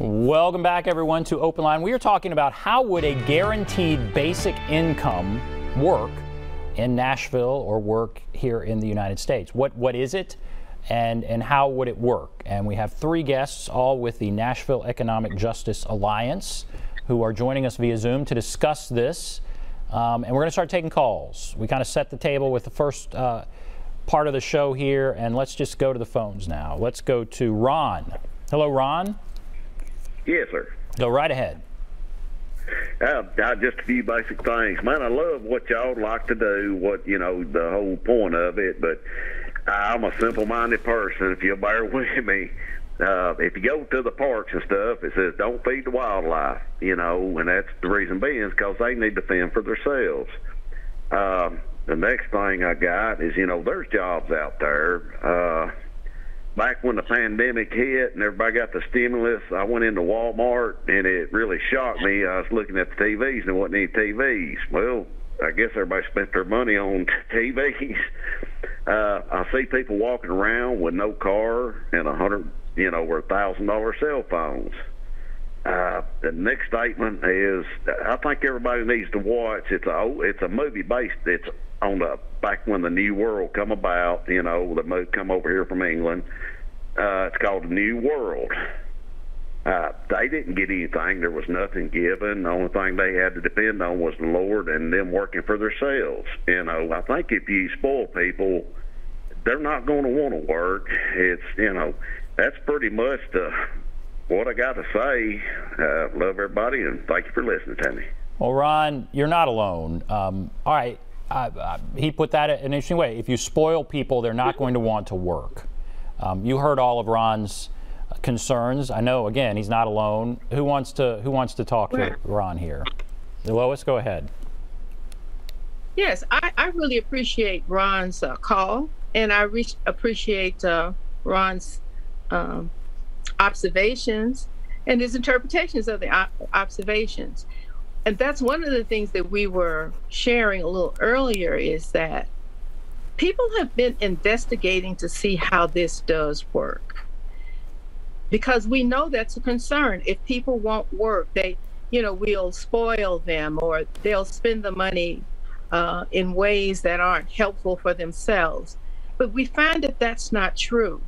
Welcome back, everyone, to Open Line. We are talking about how would a guaranteed basic income work in Nashville or work here in the United States. What what is it, and and how would it work? And we have three guests, all with the Nashville Economic Justice Alliance, who are joining us via Zoom to discuss this. Um, and we're going to start taking calls. We kind of set the table with the first uh, part of the show here, and let's just go to the phones now. Let's go to Ron. Hello, Ron. Yes, sir. Go right ahead. Uh, just a few basic things, man. I love what y'all like to do. What you know, the whole point of it. But I'm a simple-minded person. If you'll bear with me, uh, if you go to the parks and stuff, it says don't feed the wildlife. You know, and that's the reason being is because they need to fend for themselves. Um, the next thing I got is, you know, there's jobs out there. Uh, when the pandemic hit and everybody got the stimulus, I went into Walmart and it really shocked me. I was looking at the TVs and there wasn't any TVs. Well, I guess everybody spent their money on TVs. Uh, I see people walking around with no car and a hundred, you know, or thousand dollar cell phones. Uh, the next statement is, I think everybody needs to watch. It's a it's a movie based. It's on the back when the New World come about. You know, the movie come over here from England. Uh, it's called The New World. Uh, they didn't get anything. There was nothing given. The only thing they had to depend on was the Lord and them working for themselves. You know, I think if you spoil people, they're not going to want to work. It's you know, that's pretty much the what I got to say. Uh, love everybody and thank you for listening to me. Well, Ron, you're not alone. Um, all right, uh, uh, he put that in an interesting way. If you spoil people, they're not going to want to work. Um, you heard all of Ron's concerns. I know. Again, he's not alone. Who wants to Who wants to talk to Ron here? Lois, go ahead. Yes, I, I really appreciate Ron's uh, call, and I re- appreciate uh, Ron's um, observations and his interpretations of the observations. And that's one of the things that we were sharing a little earlier is that people have been investigating to see how this does work. Because we know that's a concern. If people won't work, they, you know, we'll spoil them or they'll spend the money uh, in ways that aren't helpful for themselves. But we find that that's not true.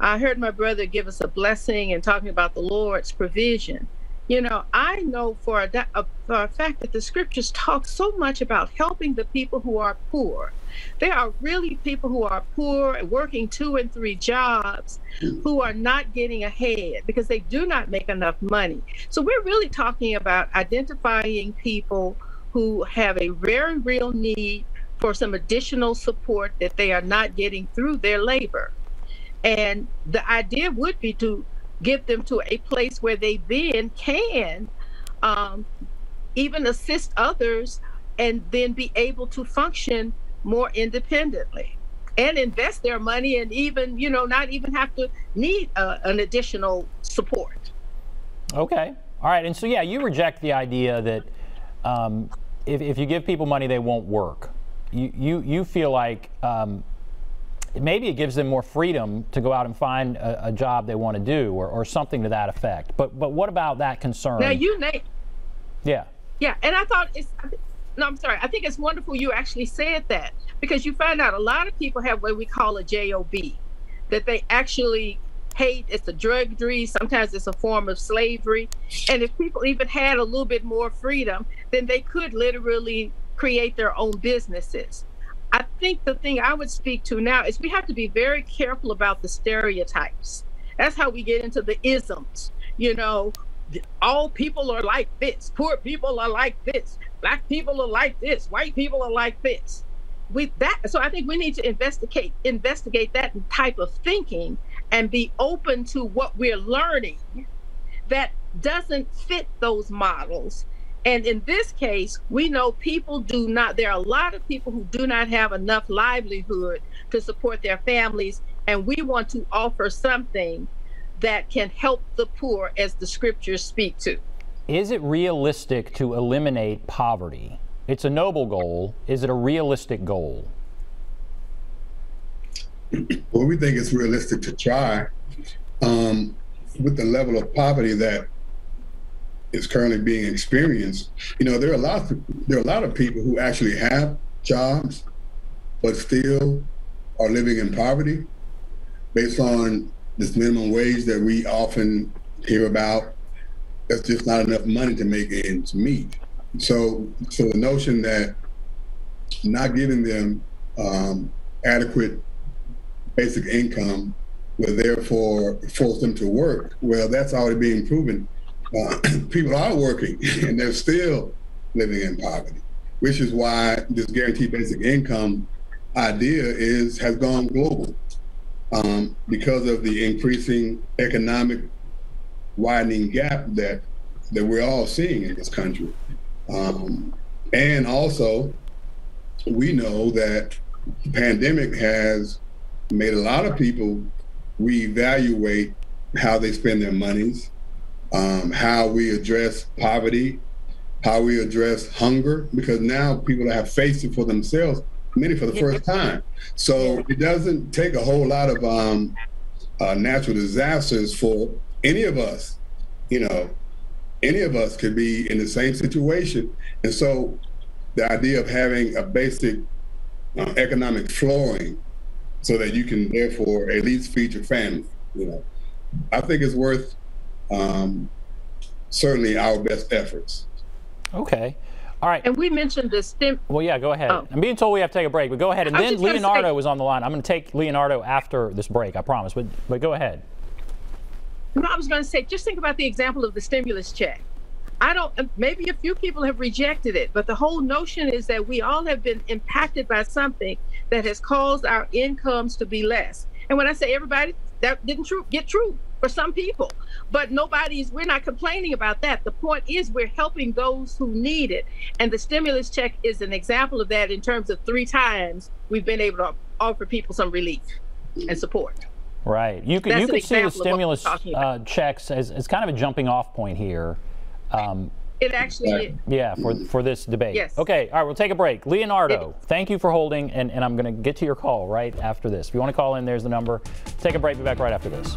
I heard my brother give us a blessing and talking about the Lord's provision. You know, I know for a, uh, for a fact that the scriptures talk so much about helping the people who are poor. There are really people who are poor, working two and three jobs, who are not getting ahead because they do not make enough money. So we're really talking about identifying people who have a very real need for some additional support that they are not getting through their labor. And the idea would be to get them to a place where they then can um, even assist others and then be able to function more independently and invest their money and even you know not even have to need uh, an additional support. Okay. All right. And so yeah you reject the idea that um, if, if you give people money they won't work. You you, you feel like um, maybe it gives them more freedom to go out and find a, a job they want to do or, or, something to that effect. But but what about that concern? Now you name. Yeah. Yeah, and I thought it's. No, I'm sorry. I think it's wonderful you actually said that because you find out a lot of people have what we call a job, that they actually hate. It's a drudgery. Sometimes it's a form of slavery. And if people even had a little bit more freedom, then they could literally create their own businesses. I think the thing I would speak to now is we have to be very careful about the stereotypes. That's how we get into the isms. You know, all people are like this, poor people are like this, black people are like this, white people are like this. With that, so I think we need to investigate investigate that type of thinking and be open to what we're learning that doesn't fit those models and in this case, we know people do not, there are a lot of people who do not have enough livelihood to support their families. And we want to offer something that can help the poor as the scriptures speak to. Is it realistic to eliminate poverty? It's a noble goal. Is it a realistic goal? Well, we think it's realistic to try. Um, with the level of poverty that is currently being experienced, you know, there are a lot of, there are a lot of people who actually have jobs, but still are living in poverty based on this minimum wage that we often hear about. There's just not enough money to make ends meet. So, so the notion that not giving them um, adequate basic income will therefore force them to work. Well, that's already being proven. Uh, people are working and they're still living in poverty, which is why this guaranteed basic income idea is has gone global um, because of the increasing economic widening gap that that we're all seeing in this country. Um, and also, we know that the pandemic has made a lot of people reevaluate how they spend their monies, um, how we address poverty, how we address hunger, because now people have faced it for themselves, many for the first time. So it doesn't take a whole lot of um, uh, natural disasters for any of us, you know, any of us could be in the same situation. And so the idea of having a basic uh, economic flooring so that you can therefore at least feed your family. You know, I think it's worth um, certainly our best efforts. Okay. All right. And we mentioned the stim. Well, yeah, go ahead. Oh. I'm being told we have to take a break, but go ahead. And I was then Leonardo say- was on the line. I'm going to take Leonardo after this break, I promise. But but go ahead. No, I was going to say, just think about the example of the stimulus check. I don't, maybe a few people have rejected it, but the whole notion is that we all have been impacted by something that has caused our incomes to be less. And when I say everybody, that didn't true, get true for some people, but nobody's, we're not complaining about that. The point is we're helping those who need it. And the stimulus check is an example of that in terms of three times we've been able to offer people some relief and support. Right. You could That's you could see the example of what we're stimulus uh, checks as, as kind of a jumping off point here. Um, It actually Right. is. yeah, for for this debate. Yes. Okay. All right. We'll take a break. Leonardo, thank you for holding, and, and I'm going to get to your call right after this. If you want to call in, there's the number. Take a break. Be back right after this.